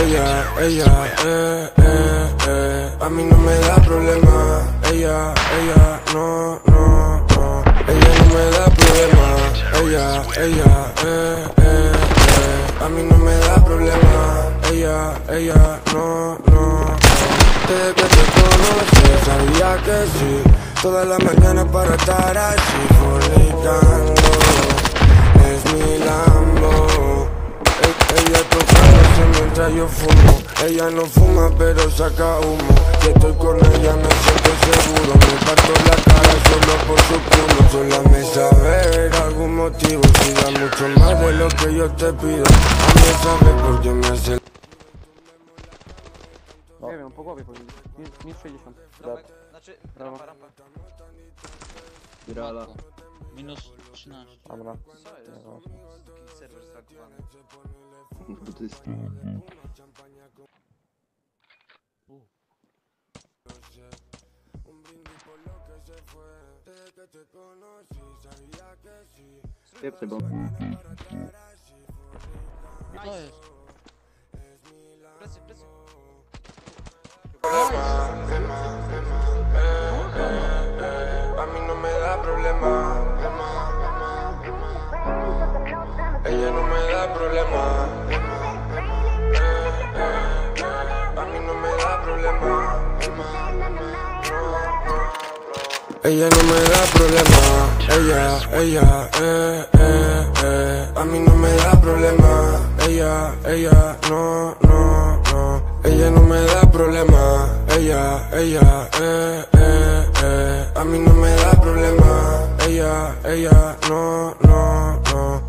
ella, ella, eh, eh, eh, a mí no me da problema, ella, ella, no, no, no, ella no me da problema, ella, ella, eh, eh, eh, a mí no me da problema, ella, ella, no, no, desde que te conocí sabía que sí, toda la mañana para estar así fornicando, es mi mientras yo fumo Ella no fuma pero saca humo Si estoy con ella me siento seguro Me parto la cara solo por su culo Sola me sabe algún motivo Si da mucho más de lo que yo te pido A mí sabe por qué me hace Nie wiem, po głowie powinien. Minus, minus 60. Rampę, znaczy Brawo. rampa, rampa. Spirala. Minus 13. Dobra. Co jest? Taki serwer zrakowany. Buddysta. Pieprzę, bo... To jest. Plecy, plecy. A Ella no me da problema, ella, ella, eh, eh, eh. A mí no me da problema, ella, ella, no, no, no. Ella no me da problema, ella, ella, eh, eh, eh. A mí no me da problema, ella, ella, no, no.